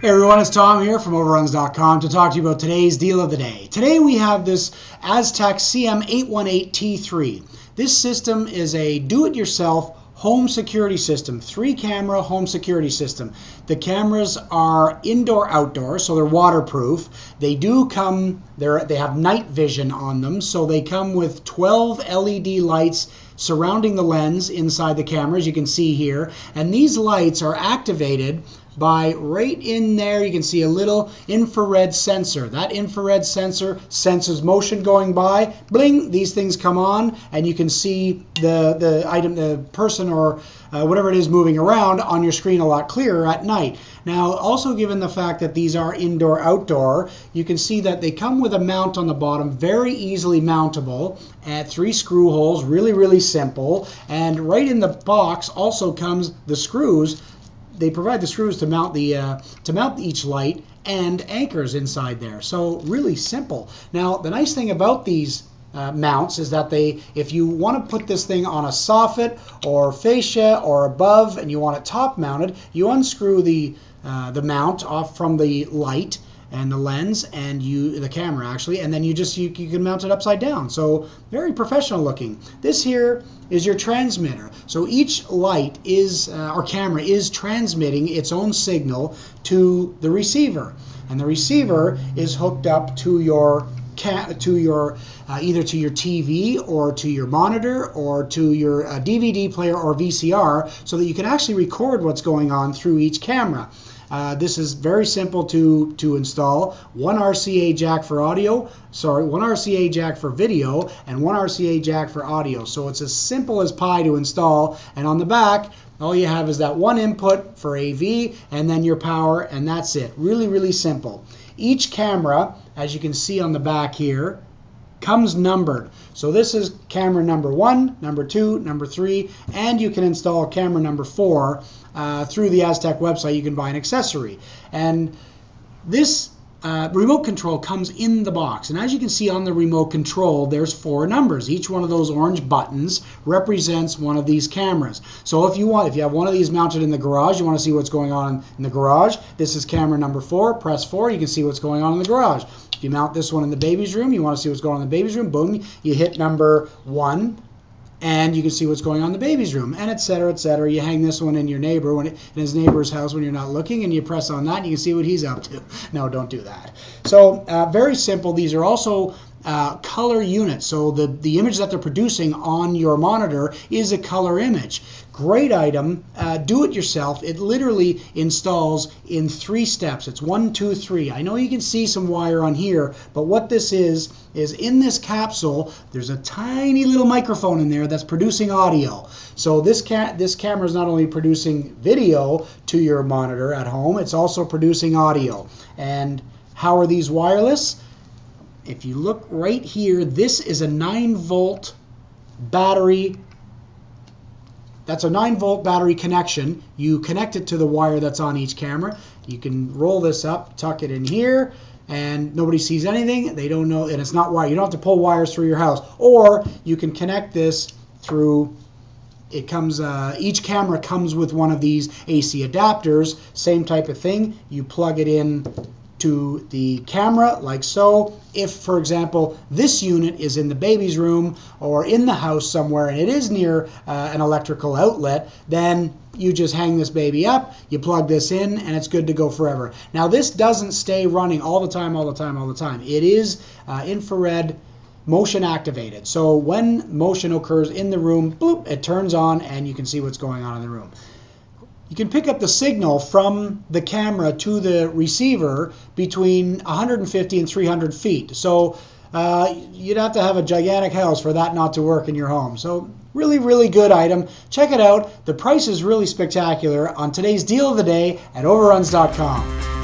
Hey everyone, it's Tom here from Overrunz.com to talk to you about today's deal of the day. Today we have this Astak CM818T3. This system is a do-it-yourself home security system, three camera home security system. The cameras are indoor outdoor, so they're waterproof. They do come, they're, they have night vision on them, so they come with 12 LED lights surrounding the lens inside the cameras you can see here. And these lights are activated by right in there you can see a little infrared sensor. That infrared sensor senses motion going by. Bling, these things come on and you can see the, the item, the person or uh, whatever it is moving around on your screen a lot clearer at night. Now also given the fact that these are indoor outdoor, you can see that they come with a mount on the bottom, very easily mountable at three screw holes, really, really simple. And right in the box also comes the screws they provide the screws to mount the uh, to mount each light and anchors inside there. So really simple. Now the nice thing about these uh, mounts is that they, if you want to put this thing on a soffit or fascia or above and you want it top mounted, you unscrew the uh, the mount off from the light and the lens and you the camera actually and then you just you, you can mount it upside down so very professional looking this here is your transmitter so each light is uh, or camera is transmitting its own signal to the receiver. And the receiver is hooked up to your to your uh, either to your TV or to your monitor or to your uh, DVD player or VCR so that you can actually record what's going on through each camera. Uh, this is very simple to, to install. One RCA jack for audio, sorry, one RCA jack for video, and one RCA jack for audio. So it's as simple as pie to install. And on the back, all you have is that one input for AV and then your power, and that's it. Really, really simple. Each camera, as you can see on the back here, comes numbered. So this is camera number one, number two, number three, and you can install camera number four uh, through the Astak website. You can buy an accessory. And this uh, remote control comes in the box. And as you can see on the remote control, there's four numbers. Each one of those orange buttons represents one of these cameras. So if you want, if you have one of these mounted in the garage, you want to see what's going on in the garage, this is camera number four. Press four, you can see what's going on in the garage. If you mount this one in the baby's room, you want to see what's going on in the baby's room, boom, you hit number one, and you can see what's going on in the baby's room, and et cetera, et cetera. You hang this one in your neighbor when it, in his neighbor's house when you're not looking, and you press on that, and you can see what he's up to. No, don't do that. So uh, very simple. These are also uh, color unit. So the, the image that they're producing on your monitor is a color image. Great item. Uh, do it yourself. It literally installs in three steps. It's one, two, three. I know you can see some wire on here, but what this is, is in this capsule, there's a tiny little microphone in there that's producing audio. So this, ca this camera is not only producing video to your monitor at home, it's also producing audio. And how are these wireless? If you look right here, this is a 9 volt battery. That's a 9 volt battery connection. You connect it to the wire that's on each camera. You can roll this up, tuck it in here, and nobody sees anything. They don't know, and it's not wire. You don't have to pull wires through your house. Or you can connect this through it comes uh, each camera comes with one of these AC adapters same type of thing you plug it in to the camera like so. If, for example, this unit is in the baby's room or in the house somewhere and it is near uh, an electrical outlet, then you just hang this baby up, you plug this in, and it's good to go forever. Now, this doesn't stay running all the time, all the time, all the time. It is uh, infrared motion activated. So when motion occurs in the room, bloop, it turns on and you can see what's going on in the room you can pick up the signal from the camera to the receiver between 150 and 300 feet. So uh, you'd have to have a gigantic house for that not to work in your home. So really, really good item. Check it out. The price is really spectacular on today's deal of the day at overrunz.com.